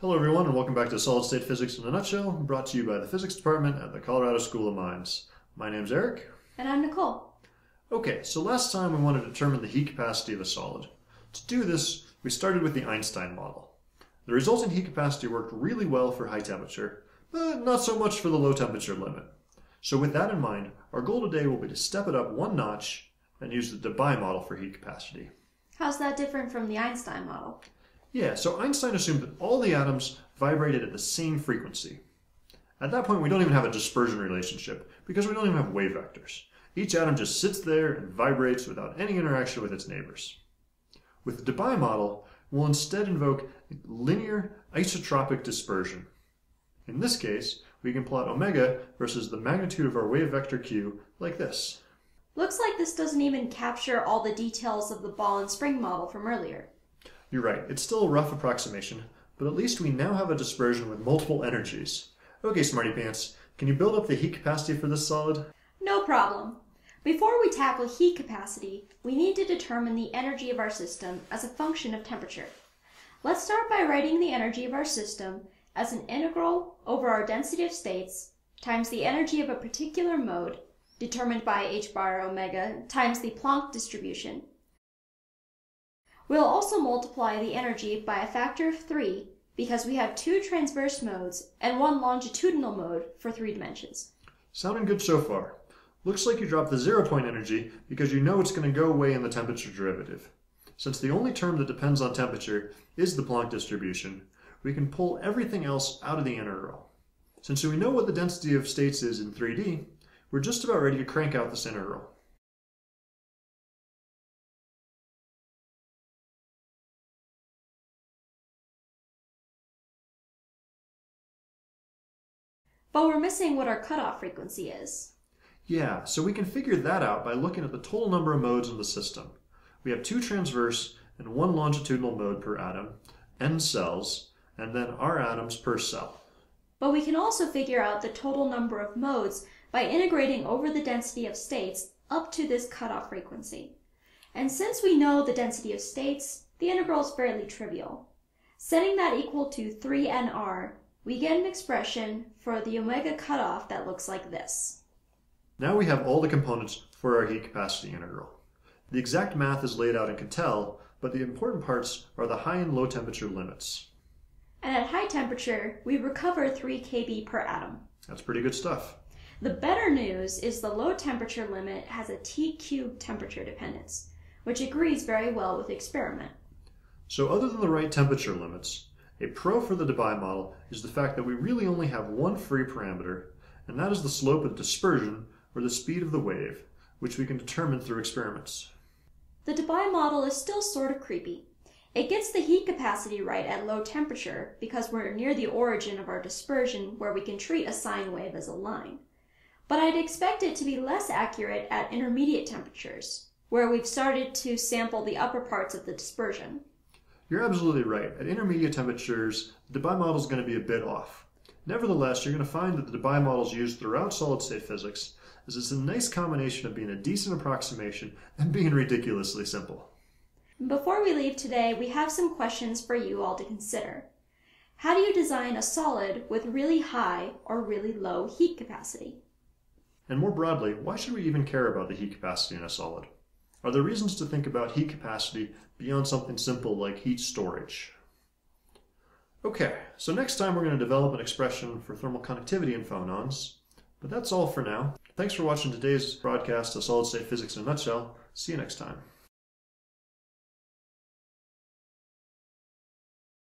Hello, everyone, and welcome back to Solid State Physics in a Nutshell, brought to you by the Physics Department at the Colorado School of Mines. My name's Eric. And I'm Nicole. Okay, so last time we wanted to determine the heat capacity of a solid. To do this, we started with the Einstein model. The resulting heat capacity worked really well for high temperature, but not so much for the low temperature limit. So with that in mind, our goal today will be to step it up one notch and use the Debye model for heat capacity. How's that different from the Einstein model? Yeah, so Einstein assumed that all the atoms vibrated at the same frequency. At that point, we don't even have a dispersion relationship because we don't even have wave vectors. Each atom just sits there and vibrates without any interaction with its neighbors. With the Debye model, we'll instead invoke linear isotropic dispersion. In this case, we can plot omega versus the magnitude of our wave vector q like this. Looks like this doesn't even capture all the details of the ball and spring model from earlier. You're right, it's still a rough approximation, but at least we now have a dispersion with multiple energies. Okay, Smarty Pants, can you build up the heat capacity for this solid? No problem. Before we tackle heat capacity, we need to determine the energy of our system as a function of temperature. Let's start by writing the energy of our system as an integral over our density of states times the energy of a particular mode, determined by h bar omega, times the Planck distribution, We'll also multiply the energy by a factor of 3 because we have two transverse modes and one longitudinal mode for three dimensions. Sounding good so far. Looks like you dropped the zero point energy because you know it's going to go away in the temperature derivative. Since the only term that depends on temperature is the Planck distribution, we can pull everything else out of the integral. Since we know what the density of states is in 3D, we're just about ready to crank out this integral. But we're missing what our cutoff frequency is. Yeah, so we can figure that out by looking at the total number of modes in the system. We have two transverse and one longitudinal mode per atom, n cells, and then r atoms per cell. But we can also figure out the total number of modes by integrating over the density of states up to this cutoff frequency. And since we know the density of states, the integral is fairly trivial. Setting that equal to 3nr we get an expression for the omega cutoff that looks like this. Now we have all the components for our heat capacity integral. The exact math is laid out in Kittel, but the important parts are the high and low temperature limits. And at high temperature, we recover 3 kb per atom. That's pretty good stuff. The better news is the low temperature limit has a T cubed temperature dependence, which agrees very well with the experiment. So other than the right temperature limits, a pro for the Debye model is the fact that we really only have one free parameter, and that is the slope of dispersion, or the speed of the wave, which we can determine through experiments. The Debye model is still sort of creepy. It gets the heat capacity right at low temperature because we're near the origin of our dispersion where we can treat a sine wave as a line. But I'd expect it to be less accurate at intermediate temperatures, where we've started to sample the upper parts of the dispersion. You're absolutely right. At intermediate temperatures, the Debye model is going to be a bit off. Nevertheless, you're going to find that the Debye model is used throughout solid-state physics, as it's a nice combination of being a decent approximation and being ridiculously simple. Before we leave today, we have some questions for you all to consider. How do you design a solid with really high or really low heat capacity? And more broadly, why should we even care about the heat capacity in a solid? Are there reasons to think about heat capacity beyond something simple like heat storage? Okay, so next time we're going to develop an expression for thermal conductivity in phonons. But that's all for now. Thanks for watching today's broadcast of Solid State Physics in a Nutshell. See you next time.